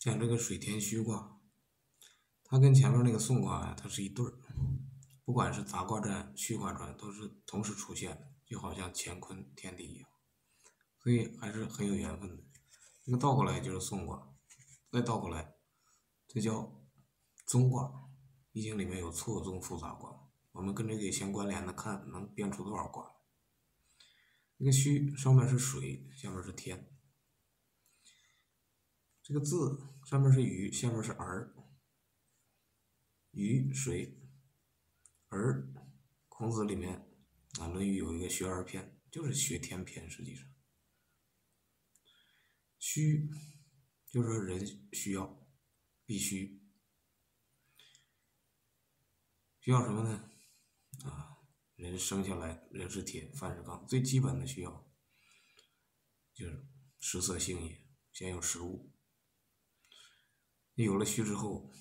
像这个水天虚卦，它跟前面那个宋卦啊，它是一对儿，不管是杂卦占、虚卦占，都是同时出现的，就好像乾坤天地一样，所以还是很有缘分的。这个倒过来就是宋卦，再倒过来，这叫综卦。易经里面有错综复杂卦，我们跟这个相关联的，看能编出多少卦。这个虚上面是水，下面是天。这个字上面是鱼，下面是儿。鱼水儿，孔子里面啊，《论语》有一个学而篇，就是学天篇。实际上，虚就是说人需要，必须需要什么呢？啊，人生下来人是铁，饭是钢，最基本的需要就是食色性也，先有食物。有了虚之后，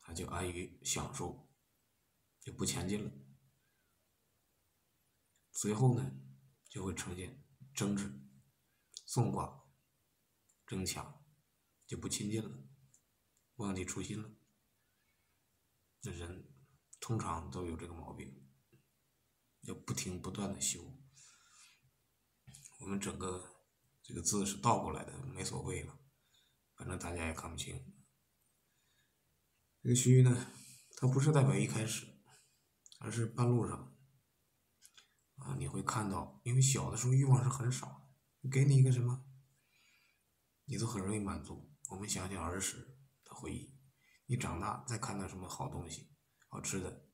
他就安于享受，就不前进了。随后呢，就会呈现争执、送卦、争抢，就不亲近了，忘记初心了。这人通常都有这个毛病，要不停不断的修。我们整个这个字是倒过来的，没所谓了。反正大家也看不清，这个虚呢，它不是代表一开始，而是半路上，啊，你会看到，因为小的时候欲望是很少的，给你一个什么，你都很容易满足。我们想想儿时的回忆，你长大再看到什么好东西、好吃的，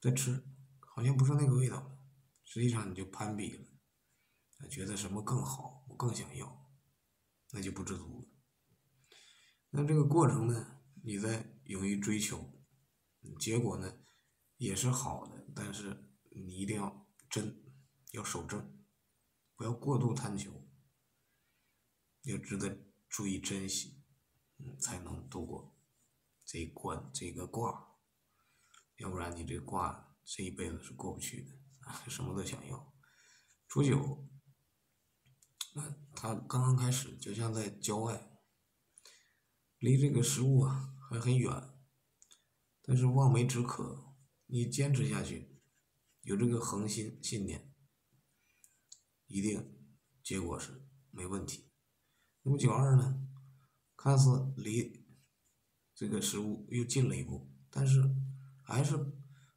再吃，好像不是那个味道了，实际上你就攀比了，觉得什么更好，我更想要，那就不知足了。那这个过程呢，你在勇于追求，结果呢也是好的，但是你一定要真，要守正，不要过度贪求，要值得注意珍惜，才能度过这一关这个卦，要不然你这卦这一辈子是过不去的，什么都想要。初九，那他刚刚开始，就像在郊外。离这个食物啊还很远，但是望梅止渴，你坚持下去，有这个恒心信念，一定结果是没问题。那么九二呢，看似离这个食物又近了一步，但是还是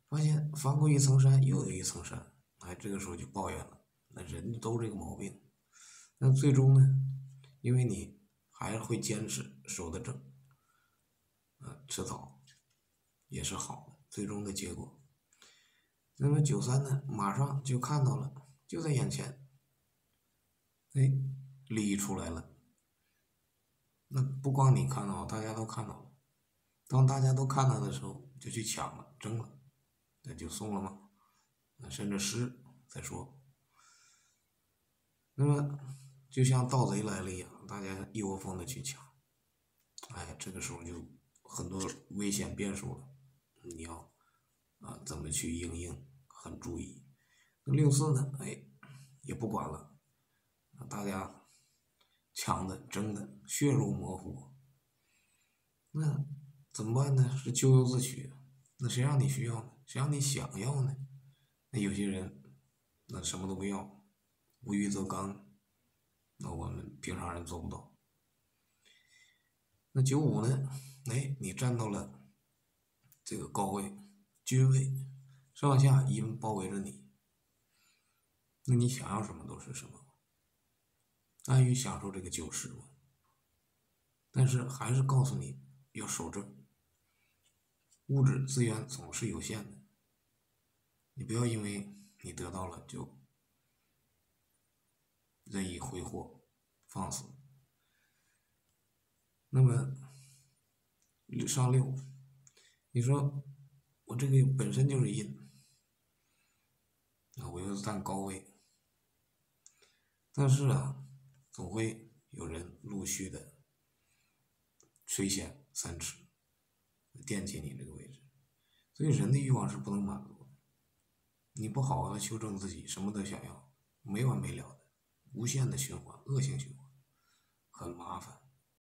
发现翻过一层山又有一层山，哎，这个时候就抱怨了。那人都这个毛病，那最终呢，因为你。还是会坚持守得正，啊，迟早也是好的最终的结果。那么九三呢，马上就看到了，就在眼前，哎，利益出来了。那不光你看到，大家都看到了。当大家都看到的时候，就去抢了，争了，那就送了吗？那甚至失再说。那么就像盗贼来了一样。大家一窝蜂的去抢，哎，这个时候就很多危险变数了，你要啊怎么去应应，很注意。那六四呢？哎，也不管了，大家抢的争的血肉模糊，那怎么办呢？是咎由自取。那谁让你需要呢？谁让你想要呢？那有些人那什么都不要，无欲则刚。那我们平常人做不到。那九五呢？哎，你站到了这个高位，君位，上下阴包围着你，那你想要什么都是什么，安于享受这个旧事物。但是还是告诉你要守正，物质资源总是有限的，你不要因为你得到了就。任意挥霍，放肆。那么上六，你说我这个本身就是阴，啊，我又占高位，但是啊，总会有人陆续的垂涎三尺，惦记你这个位置，所以人的欲望是不能满足的。你不好好修正自己，什么都想要，没完没了。无限的循环，恶性循环，很麻烦。